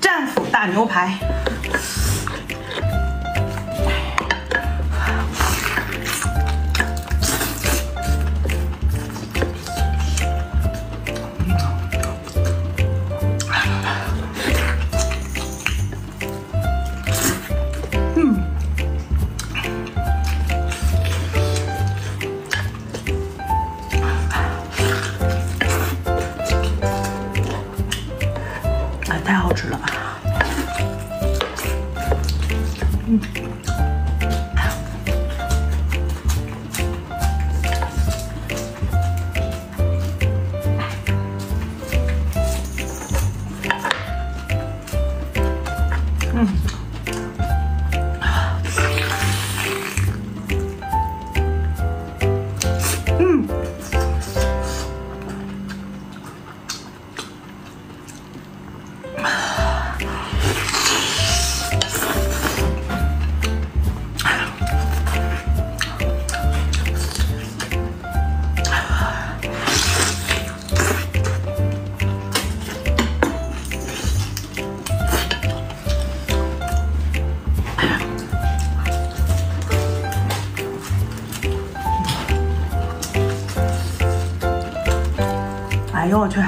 战斧大牛排。 줄라. 음. 음. 哎呦我去！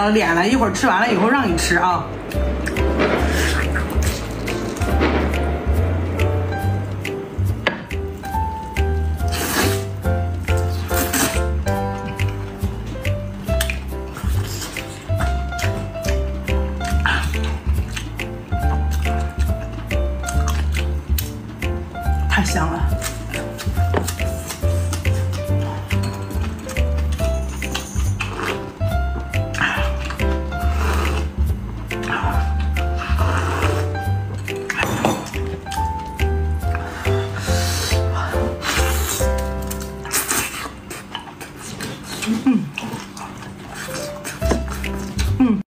了脸了，一会儿吃完了以后让你吃啊。太香了。Mm -hmm.